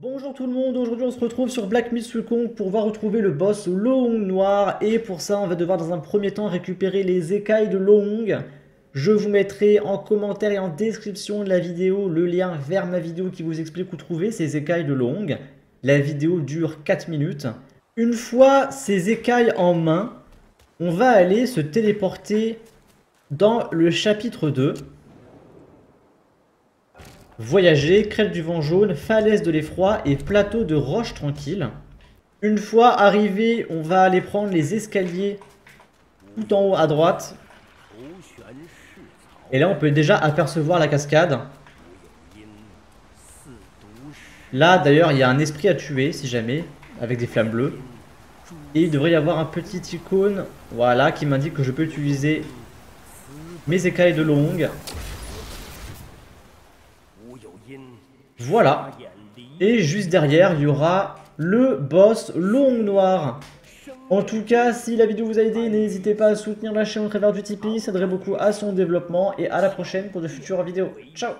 Bonjour tout le monde, aujourd'hui on se retrouve sur Black Myth Wukong pour voir retrouver le boss Lohong Noir et pour ça on va devoir dans un premier temps récupérer les écailles de Lohong. Je vous mettrai en commentaire et en description de la vidéo le lien vers ma vidéo qui vous explique où trouver ces écailles de Lohong. La vidéo dure 4 minutes. Une fois ces écailles en main, on va aller se téléporter dans le chapitre 2. Voyager, crête du vent jaune, falaise de l'effroi et plateau de roche tranquille. Une fois arrivé, on va aller prendre les escaliers tout en haut à droite. Et là, on peut déjà apercevoir la cascade. Là, d'ailleurs, il y a un esprit à tuer, si jamais, avec des flammes bleues. Et il devrait y avoir un petit icône, voilà, qui m'indique que je peux utiliser mes écailles de longue. Voilà. Et juste derrière, il y aura le boss long noir. En tout cas, si la vidéo vous a aidé, n'hésitez pas à soutenir la chaîne au travers du Tipeee, ça aiderait beaucoup à son développement. Et à la prochaine pour de futures vidéos. Ciao